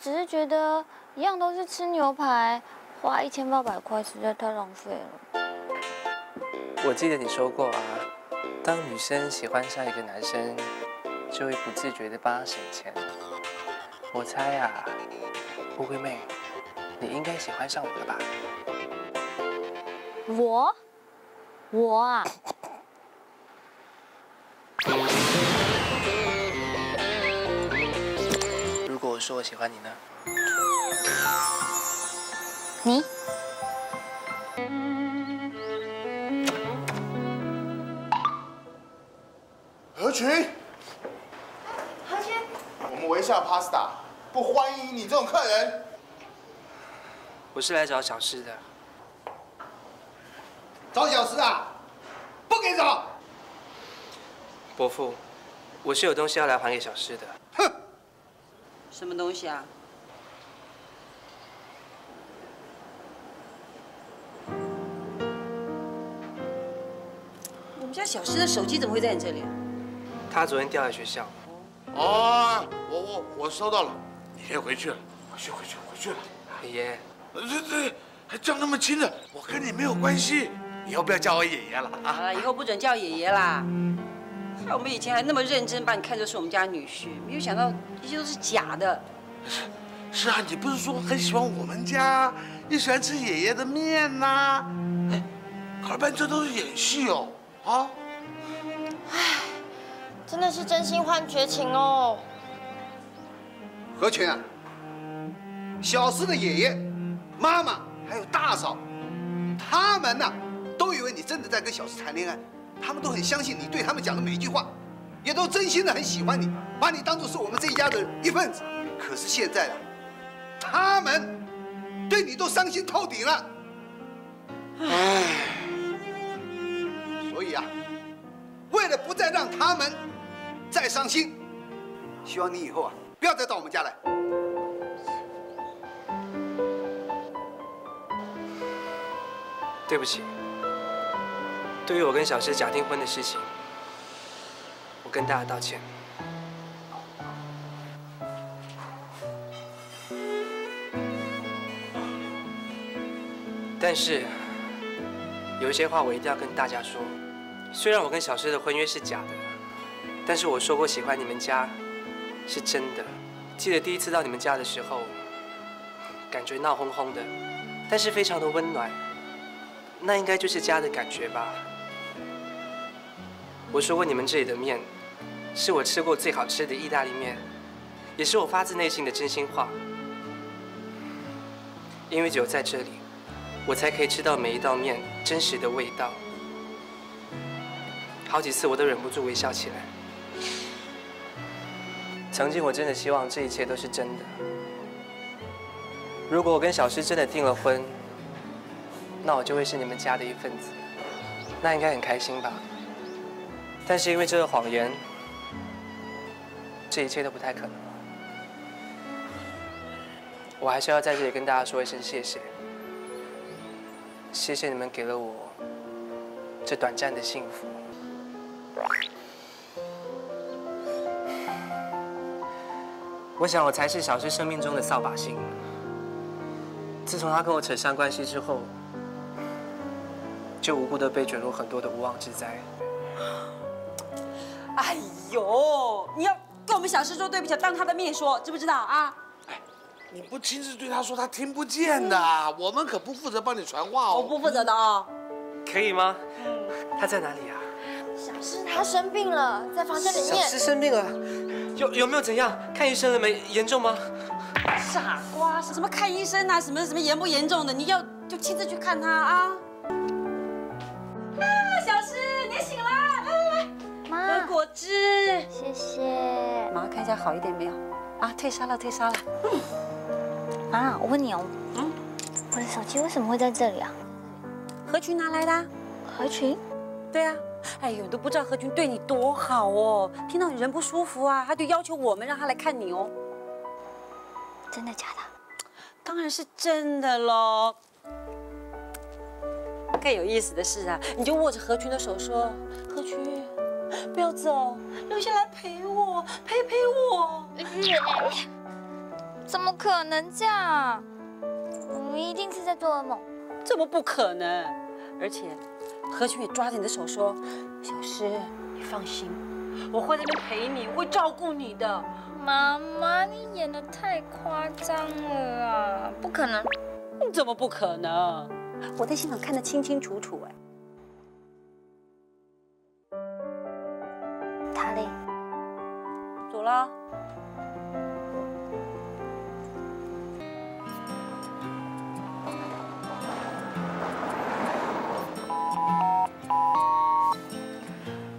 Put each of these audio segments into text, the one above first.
只是觉得一样都是吃牛排，花一千八百块实在太浪费了。我记得你说过啊，当女生喜欢上一个男生，就会不自觉的帮他省钱。我猜啊，乌龟妹，你应该喜欢上我了吧？我，我啊，说我喜欢你呢？你何群，何群，我们微笑 Pasta 不欢迎你这种客人。我是来找小诗的。找小诗啊？不给找！伯父，我是有东西要来还给小诗的。哼！什么东西啊？我们家小诗的手机怎么会在你这里？他昨天掉在学校。哦，我我我收到了，你先回去了，回去回去回去了。爷爷，这这还叫那么亲的，我跟你没有关系，以后不要叫我爷爷了啊。好了，以后不准叫爷爷啦。像我们以前还那么认真把你看作是我们家女婿，没有想到一切都是假的。是啊，你不是说很喜欢我们家，你喜欢吃爷爷的面呐？哎，搞了半天都是演戏哦，啊？真的是真心换绝情哦。何群啊，小四的爷爷、妈妈还有大嫂，他们呐都以为你真的在跟小四谈恋爱，他们都很相信你对他们讲的每一句话，也都真心的很喜欢你，把你当做是我们这一家的一份子。可是现在啊，他们对你都伤心透顶了。唉，所以啊，为了不再让他们再伤心，希望你以后啊不要再到我们家来。对不起。对于我跟小诗假订婚的事情，我跟大家道歉。但是有一些话我一定要跟大家说。虽然我跟小诗的婚约是假的，但是我说过喜欢你们家是真的。记得第一次到你们家的时候，感觉闹哄哄的，但是非常的温暖。那应该就是家的感觉吧。我说过你们这里的面，是我吃过最好吃的意大利面，也是我发自内心的真心话。因为只有在这里，我才可以吃到每一道面真实的味道。好几次我都忍不住微笑起来。曾经我真的希望这一切都是真的。如果我跟小诗真的订了婚，那我就会是你们家的一份子，那应该很开心吧？但是因为这个谎言，这一切都不太可能。我还是要在这里跟大家说一声谢谢，谢谢你们给了我这短暂的幸福。我想我才是小诗生命中的扫把星。自从他跟我扯上关系之后，就无辜的被卷入很多的无妄之灾。哎呦，你要跟我们小诗说对不起，当他的面说，知不知道啊？哎你不亲自对他说，他听不见的。我们可不负责帮你传话哦。我不负责的哦。可以吗？他在哪里啊？小诗他生病了，在房间里面。小诗生病了，有有没有怎样？看医生了没？严重吗？傻瓜，什么看医生啊？什么什么严不严重的？你要就亲自去看他啊！妈，喝果汁。谢谢。妈，看一下好一点没有？啊，退烧了，退烧了。啊，我问你哦，嗯，我的手机为什么会在这里啊？何群拿来的。何群？对啊。哎呦，都不知道何群对你多好哦，听到你人不舒服啊，他就要求我们让他来看你哦。真的假的？当然是真的喽。更有意思的是啊，你就握着何群的手说：“何群，不要走，留下来陪我，陪陪我。”怎么可能这样？我们一定是在做噩梦。怎么不可能？而且何群也抓着你的手说：“小诗，你放心，我会在那边陪你，我会照顾你的。妈妈，你演的太夸张了啊！不可能。”怎么不可能？我在现场看得清清楚楚哎。了。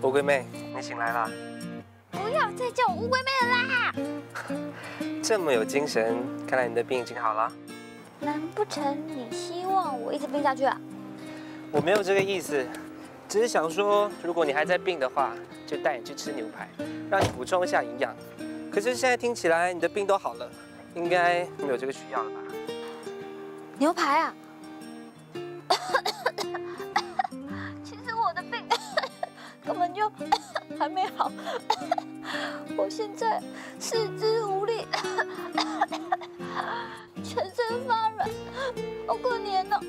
乌龟妹，你醒来了！不要再叫我乌龟妹了啦！这么有精神，看来你的病已经好了。难不成你希望我一直病下去啊？我没有这个意思，只是想说，如果你还在病的话，就带你去吃牛排，让你补充一下营养。可是现在听起来你的病都好了，应该没有这个需要了吧？牛排啊？其实我的病根本就还没好，我现在四肢无力。全身发软，好可怜哦！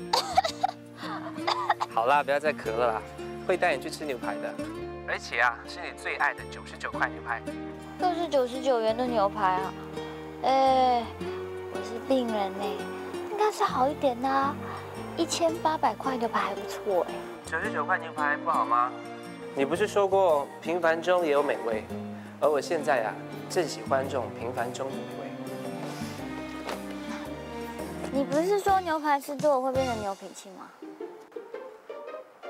好啦，不要再咳了啦，会带你去吃牛排的，而且啊，是你最爱的九十九块牛排，又是九十九元的牛排啊！哎，我是病人呢，应该是好一点的，一千八百块牛排还不错哎。九十九块牛排不好吗？你不是说过平凡中也有美味，而我现在啊，正喜欢这种平凡中的美味。你不是说牛排吃多了会变成牛脾气吗？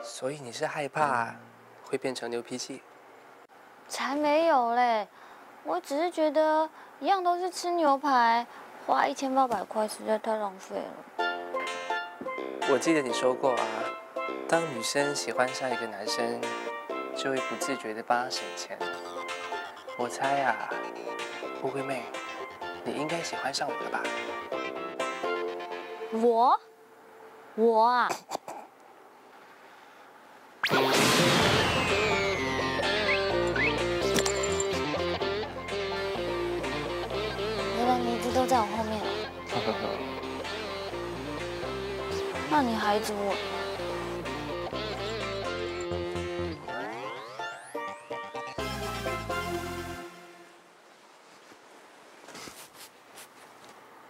所以你是害怕会变成牛脾气？才没有嘞！我只是觉得一样都是吃牛排，花一千八百块实在太浪费了。我记得你说过啊，当女生喜欢上一个男生，就会不自觉的帮他省钱。我猜啊，乌龟妹，你应该喜欢上我了吧？我，我啊！原来你一直都在我后面。那你还一直问？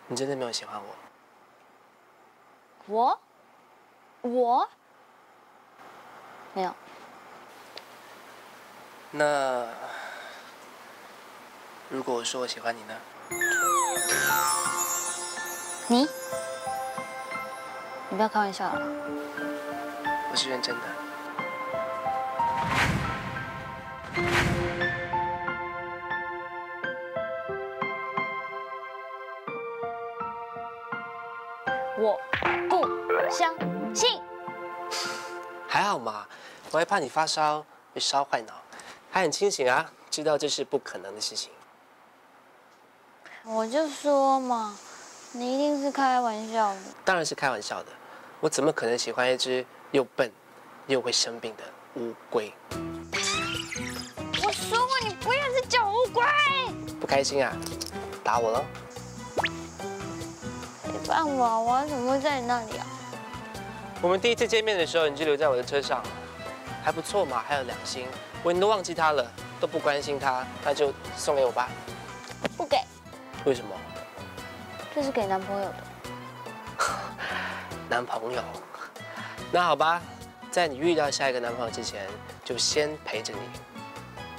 你真的没有喜欢我？我，我没有。那如果我说我喜欢你呢？你，你不要开玩笑了。我是认真的。我不相信。还好嘛，我还怕你发烧会烧坏脑，还很清醒啊，知道这是不可能的事情。我就说嘛，你一定是开玩笑的。当然是开玩笑的，我怎么可能喜欢一只又笨又会生病的乌龟？我说过你不要再叫乌龟。不开心啊？打我了？没办法，我怎么会在你那里啊？我们第一次见面的时候，你就留在我的车上，还不错嘛，还有良心。我已经都忘记他了，都不关心他，那就送给我吧。不给。为什么？这是给男朋友的。男朋友？那好吧，在你遇到下一个男朋友之前，就先陪着你。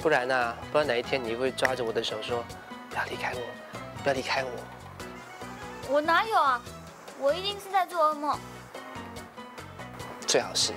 不然呢？不知道哪一天你会抓着我的手说：“不要离开我，不要离开我。”我哪有啊？我一定是在做噩梦。最好是。